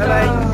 Bye-bye.